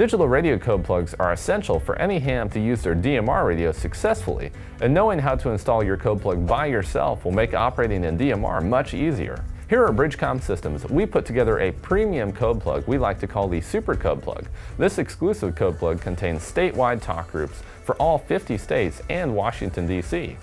Digital radio code plugs are essential for any ham to use their DMR radio successfully, and knowing how to install your code plug by yourself will make operating in DMR much easier. Here at Bridgecom Systems, we put together a premium code plug we like to call the Super Code Plug. This exclusive code plug contains statewide talk groups for all 50 states and Washington, D.C.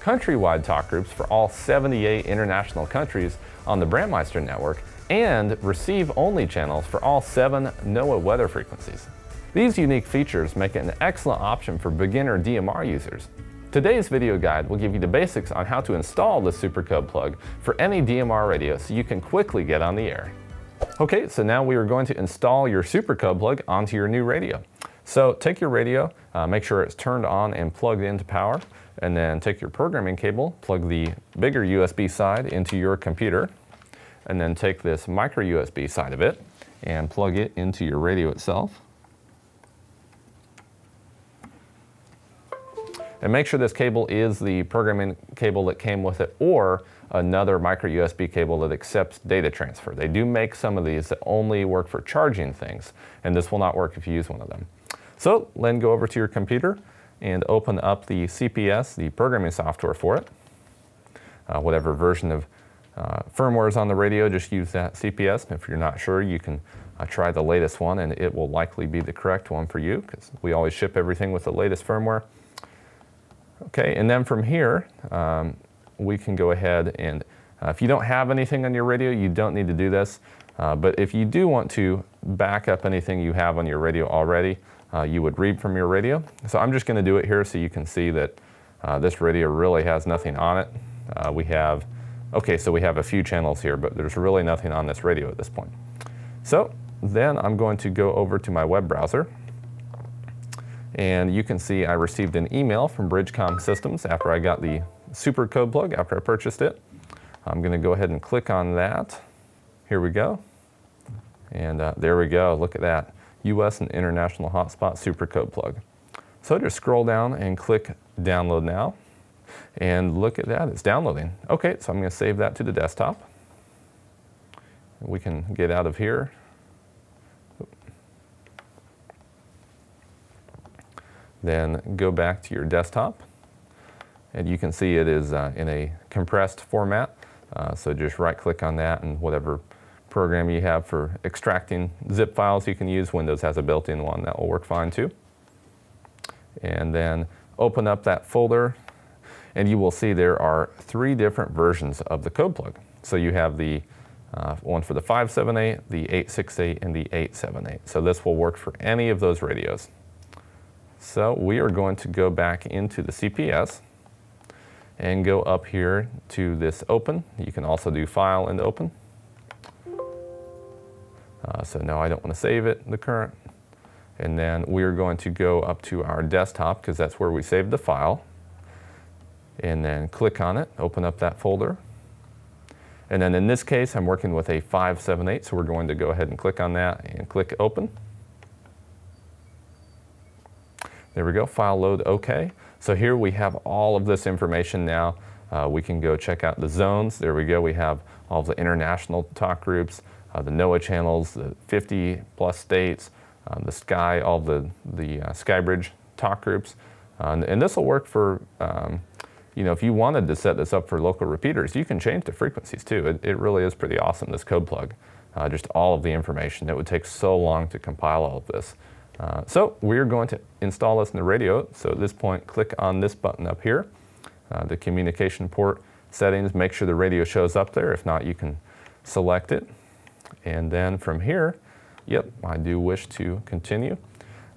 Countrywide talk groups for all 78 international countries on the Brandmeister network, and receive-only channels for all seven NOAA weather frequencies. These unique features make it an excellent option for beginner DMR users. Today's video guide will give you the basics on how to install the Supercode plug for any DMR radio so you can quickly get on the air. Okay, so now we are going to install your Supercode plug onto your new radio. So take your radio, uh, make sure it's turned on and plugged into power, and then take your programming cable, plug the bigger USB side into your computer, and then take this micro USB side of it and plug it into your radio itself. And make sure this cable is the programming cable that came with it or another micro USB cable that accepts data transfer. They do make some of these that only work for charging things, and this will not work if you use one of them. So then go over to your computer and open up the CPS, the programming software for it. Uh, whatever version of uh, firmware is on the radio, just use that CPS. If you're not sure, you can uh, try the latest one and it will likely be the correct one for you because we always ship everything with the latest firmware. Okay, and then from here, um, we can go ahead and uh, if you don't have anything on your radio, you don't need to do this. Uh, but if you do want to back up anything you have on your radio already, uh, you would read from your radio. So I'm just going to do it here so you can see that uh, this radio really has nothing on it. Uh, we have Okay, so we have a few channels here, but there's really nothing on this radio at this point. So then I'm going to go over to my web browser. And you can see I received an email from Bridgecom Systems after I got the super code plug, after I purchased it. I'm going to go ahead and click on that. Here we go. And uh, there we go. Look at that. US and International Hotspot Super Code Plug. So just scroll down and click Download Now. And look at that, it's downloading. Okay, so I'm going to save that to the desktop. We can get out of here. Then go back to your desktop. And you can see it is uh, in a compressed format. Uh, so just right click on that and whatever program you have for extracting zip files you can use. Windows has a built-in one that will work fine too. And then open up that folder and you will see there are three different versions of the code plug. So you have the uh, one for the 578, the 868, and the 878. So this will work for any of those radios. So we are going to go back into the CPS and go up here to this open. You can also do file and open. Uh, so no, I don't want to save it, the current. And then we're going to go up to our desktop because that's where we saved the file and then click on it, open up that folder. And then in this case, I'm working with a 578, so we're going to go ahead and click on that and click open. There we go, file load OK. So here we have all of this information now. Uh, we can go check out the zones. There we go, we have all the international talk groups, uh, the NOAA channels, the 50 plus states, uh, the Sky, all the, the uh, Skybridge talk groups. Uh, and this will work for um, you know, if you wanted to set this up for local repeaters, you can change the frequencies too. It, it really is pretty awesome, this code plug. Uh, just all of the information. It would take so long to compile all of this. Uh, so we're going to install this in the radio. So at this point, click on this button up here, uh, the communication port settings. Make sure the radio shows up there. If not, you can select it. And then from here, yep, I do wish to continue.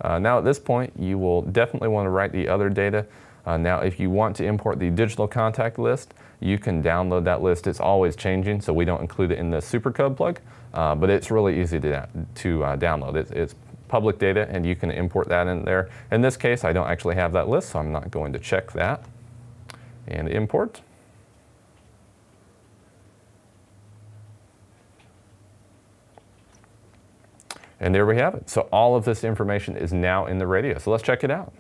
Uh, now at this point, you will definitely want to write the other data. Uh, now, if you want to import the digital contact list, you can download that list. It's always changing, so we don't include it in the supercode plug, uh, but it's really easy to, to uh, download. It's, it's public data, and you can import that in there. In this case, I don't actually have that list, so I'm not going to check that. And import. And there we have it. So all of this information is now in the radio. So let's check it out.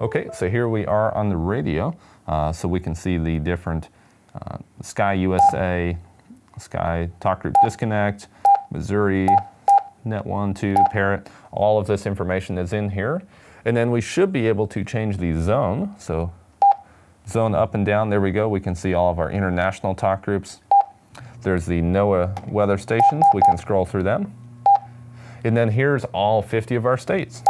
Okay, so here we are on the radio. Uh, so we can see the different uh, Sky USA, Sky Talk Group Disconnect, Missouri, net1, 2, Parrot, all of this information is in here. And then we should be able to change the zone. So zone up and down, there we go. We can see all of our international talk groups. There's the NOAA weather stations. We can scroll through them. And then here's all 50 of our states.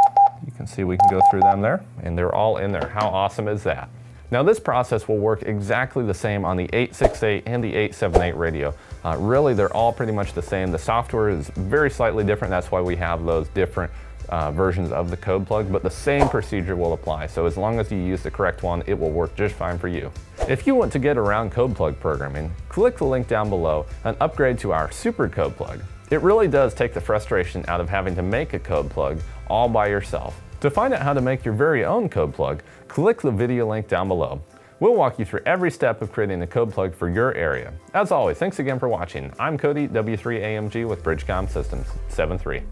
You can see we can go through them there, and they're all in there. How awesome is that? Now this process will work exactly the same on the 868 and the 878 radio. Uh, really, they're all pretty much the same. The software is very slightly different. That's why we have those different uh, versions of the code plug, but the same procedure will apply. So as long as you use the correct one, it will work just fine for you. If you want to get around code plug programming, click the link down below and upgrade to our super code plug. It really does take the frustration out of having to make a code plug all by yourself. To find out how to make your very own code plug, click the video link down below. We'll walk you through every step of creating a code plug for your area. As always, thanks again for watching. I'm Cody, W3AMG with Bridgecom Systems 73.